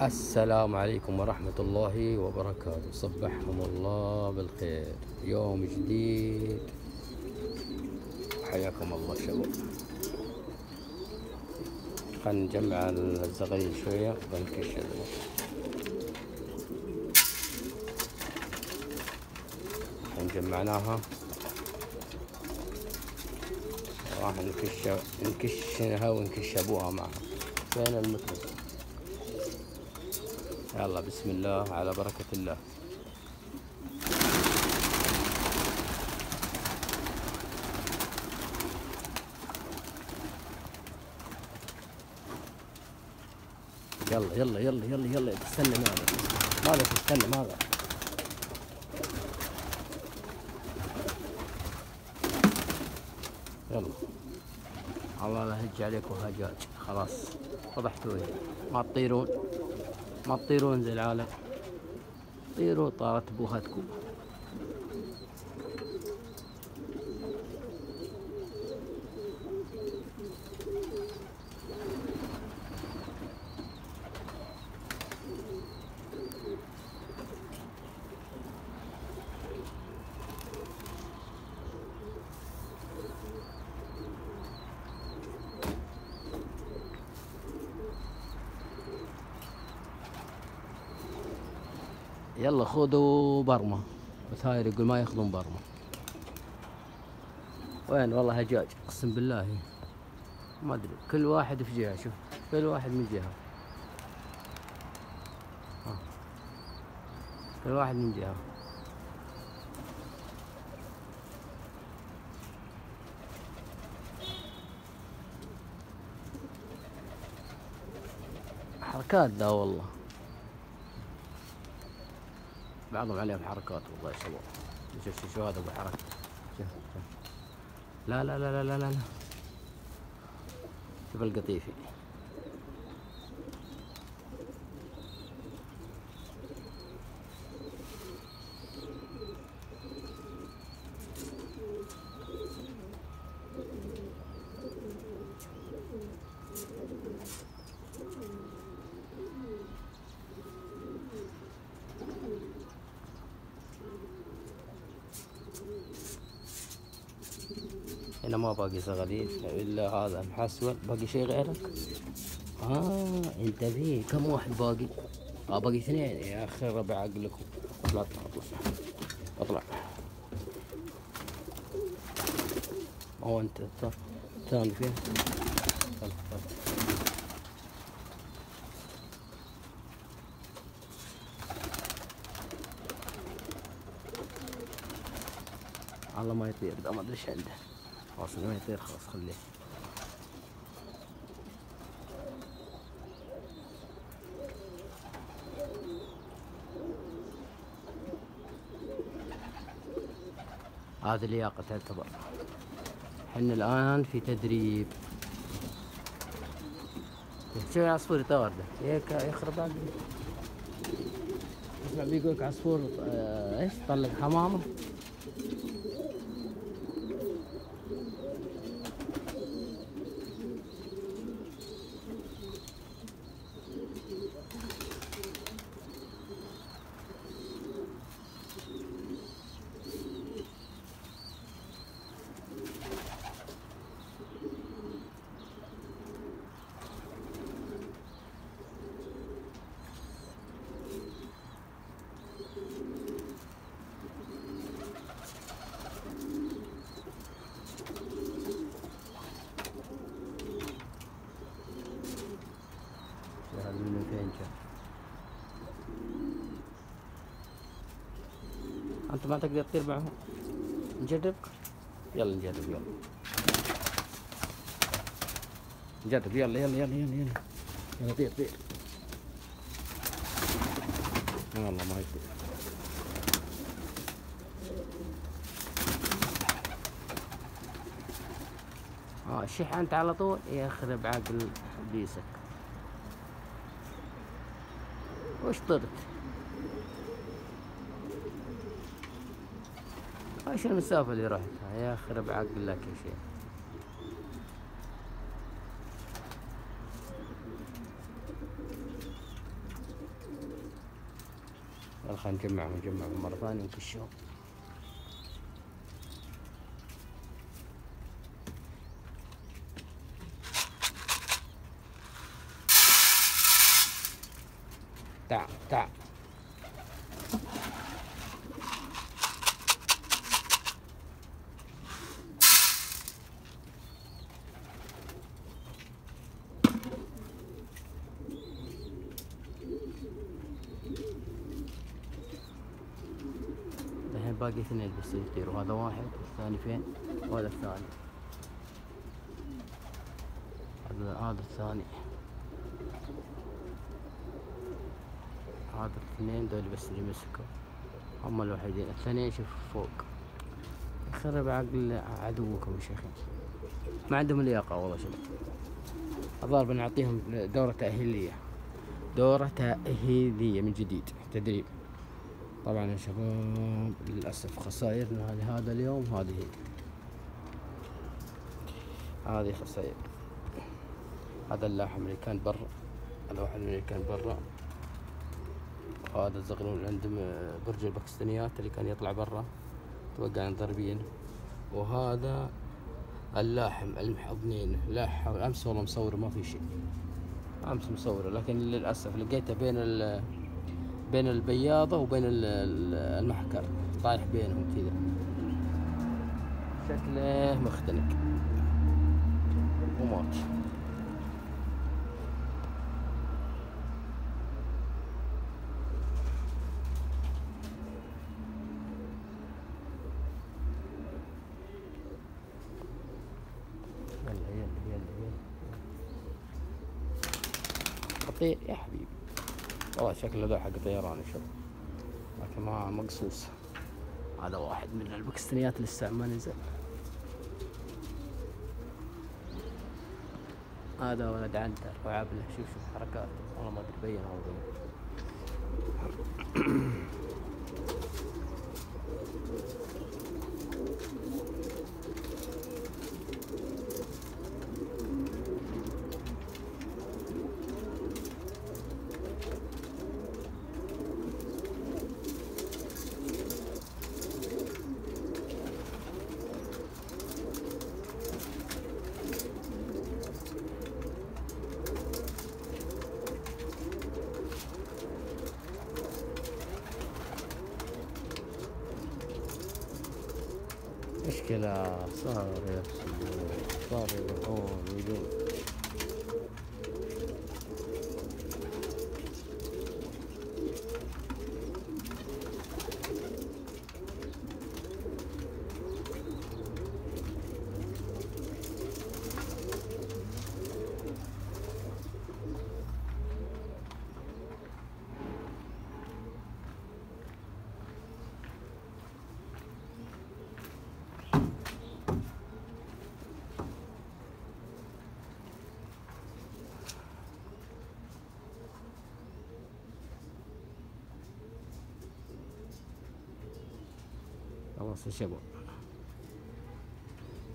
السلام عليكم ورحمة الله وبركاته. صبحكم الله بالخير. يوم جديد. حياكم الله شباب. خلينا نجمع الزغاليل شوية. ونكش جمعناها. راح نكش نكشها ونكش أبوها معها. فين المثل يلا بسم الله على بركة الله. يلا يلا يلا يلا يلا تستنى ماذا ماذا تستنى ماذا يلا. الله لا يهج عليكم هجاج خلاص فضحتوني ما تطيرون. ما تطيرون زي العالم. طيروا طارت بوهتكم يلا خذوا برمة. هاي يقول ما ياخذون برمة. وين؟ والله هجاج. اقسم بالله. ما أدري. كل واحد في جهة شوف. كل واحد من جهة. كل واحد من جهة. حركات ذا والله. بعضهم عليهم حركات والله شباب شوف شوف شوف هذا أبو حركة؟ شوف لا لا لا لا لا لا. شوف القطيفي. هنا ما باقي زغاليل إلا هذا محسول باقي شيء غيرك؟ آه انتبه كم واحد باقي؟ آه باقي اثنين. يا أخي ربع عقلكم. اطلع اطلع اطلع. هو أنت الثاني فين؟ الله ما يطير. ده ما أدري إيش عنده. خلاص ما يطير خلاص خليه. هذه لياقة تعتبر. حنا الآن في تدريب. شوف عصفور يطارده هيك يخرب عقلي اسمع بيقولك عصفور آه، إيش؟ طلق حمامة هذا من فين جاء أنت ما تقدر تطير معهم نجرب؟ يلا نجرب يلا. نجرب يلا يلا يلا يلا يلا. يلا طير طير. والله ما يطير. آه شح أنت على طول. يخرب عقل ابليسك واشطرت. إيش المسافة اللي رحتها يا خرب عقلك يا شيخ خلينا نجمعهم نجمعهم مرة ثانية ونكشهم تعال تعال الحين باقي اثنين بس يطيروا هذا واحد الثاني فين؟ وهذا الثاني. هذا الثاني. هذا الاثنين دول بس اللي مسكوا. هم الوحيدين. الثانيين شوف فوق. خرب عقل عدوكم يا شيخين ما عندهم لياقة والله شباب الظاهر بنعطيهم دورة تأهيلية. دورة تأهيلية من جديد تدريب. طبعا يا شباب للأسف خسائرنا لهذا اليوم هذه هذه خسائر. هذا اللاحم اللي كان برا. هذا واحد من اللي كان برا. وهذا الزغلول اللي عند م- برج الباكستانيات اللي كان يطلع برا توقع ضربين وهذا اللاحم المحضنين. لاحم أمس والله مصور ما في شيء. أمس مصوره لكن للأسف لقيته بين ال بين البياضة وبين ال- ال- المحكر طايح بينهم كذا. شكله مختنق. ومات يلا يلا يلا يلا خطير يا حبيبي. والله شكله ذا حق طيران شوف لكن ما مقصوص هذا واحد من الباكستانيات لسه ما نزل. هذا ولد عنتر وعبله شوف شوف حركاته. والله ما أدري بين أو Get out. Sorry, sorry. the we do. خلاص يا شباب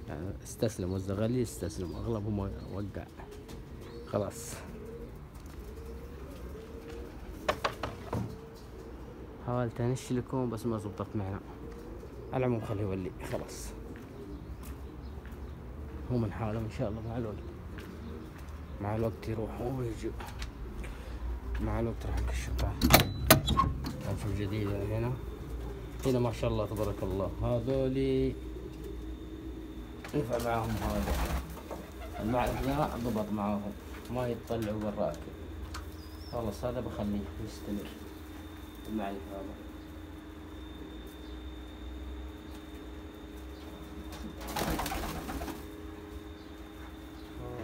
يعني استسلموا الزغاليل استسلموا. أغلبهم وقع. خلاص. حاولت انش لكم؟ بس ما زبطت معنا. على العموم خليه يولي. خلاص. هو من حالهم إن شاء الله مع الوقت. مع الوقت يروحوا ويجوا. مع الوقت راح نكشف في جديدة هنا. هنا ما شاء الله تبارك الله. هذولي ينفع معاهم هذا. المعرض ذا ضبط معاهم ما يتطلعوا بالراكب خلاص هذا بخليه يستمر. المعرض هذا.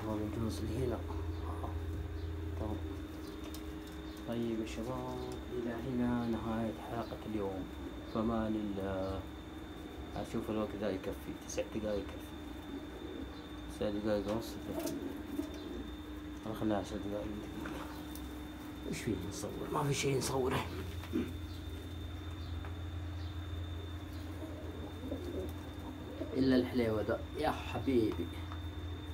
هذا الجلوس اللي هنا آه، تمام. طيب يا شباب إلى هنا نهاية حلقة اليوم. فمان الله أشوف الوقت ذا يكفي تسع دقايق يكفي. تسع دقايق ونص يكفي. خليها عشر دقايق. إيش فيه نصور ما في شيء نصوره. إلا الحليوة ذا يا حبيبي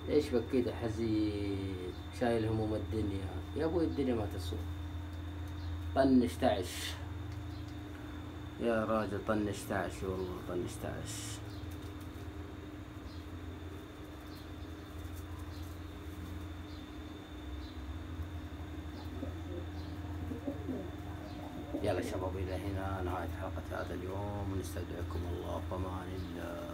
بك كده حزين شايل هموم الدنيا يا أبوي الدنيا ما تسوى طنش تعش يا راجل طنشت عش والله طنشت عش يلا شباب إلى هنا نهاية حلقة هذا اليوم. نستودعكم الله فمان الله.